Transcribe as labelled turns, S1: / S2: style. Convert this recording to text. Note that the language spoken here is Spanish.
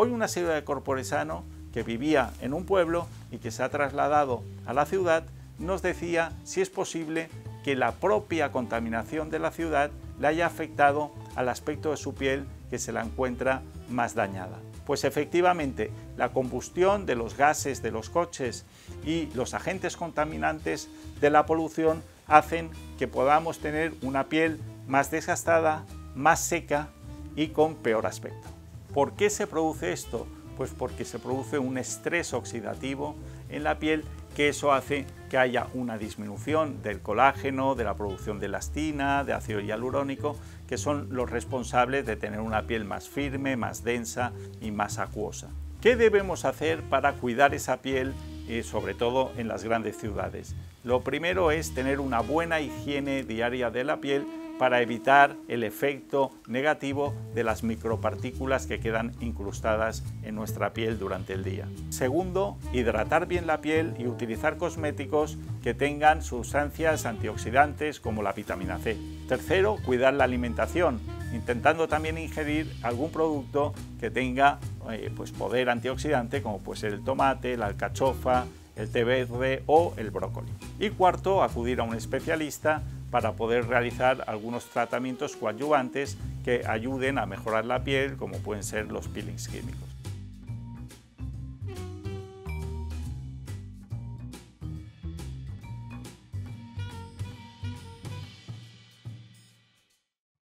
S1: Hoy una serie de corporesano que vivía en un pueblo y que se ha trasladado a la ciudad nos decía si es posible que la propia contaminación de la ciudad le haya afectado al aspecto de su piel que se la encuentra más dañada. Pues efectivamente, la combustión de los gases de los coches y los agentes contaminantes de la polución hacen que podamos tener una piel más desgastada, más seca y con peor aspecto. ¿Por qué se produce esto? Pues porque se produce un estrés oxidativo en la piel que eso hace que haya una disminución del colágeno, de la producción de elastina, de ácido hialurónico, que son los responsables de tener una piel más firme, más densa y más acuosa. ¿Qué debemos hacer para cuidar esa piel, eh, sobre todo en las grandes ciudades? Lo primero es tener una buena higiene diaria de la piel para evitar el efecto negativo de las micropartículas que quedan incrustadas en nuestra piel durante el día. Segundo, hidratar bien la piel y utilizar cosméticos que tengan sustancias antioxidantes como la vitamina C. Tercero, cuidar la alimentación, intentando también ingerir algún producto que tenga eh, pues poder antioxidante como puede ser el tomate, la alcachofa, el té verde o el brócoli. Y cuarto, acudir a un especialista para poder realizar algunos tratamientos coadyuvantes que ayuden a mejorar la piel, como pueden ser los peelings químicos.